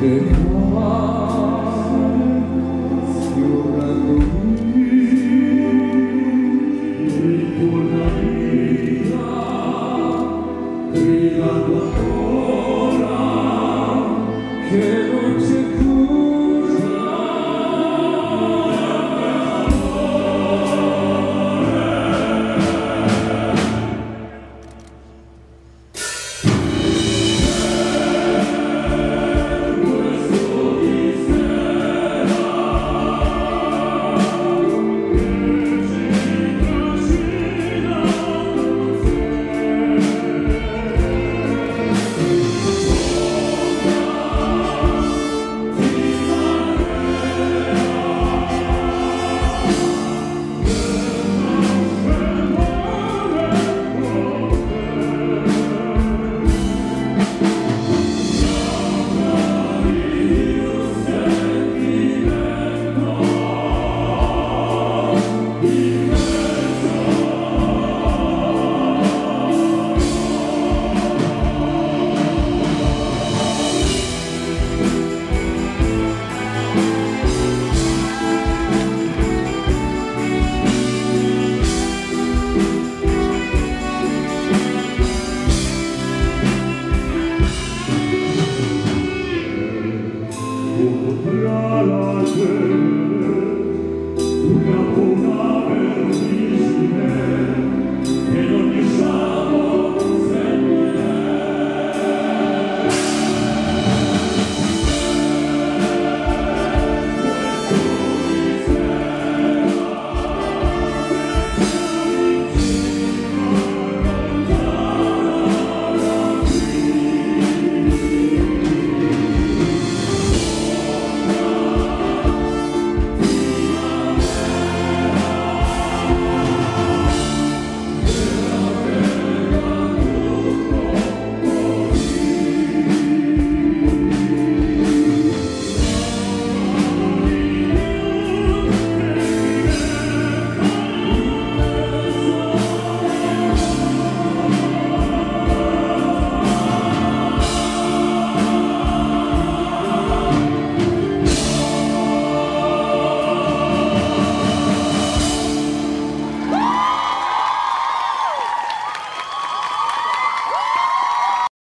You.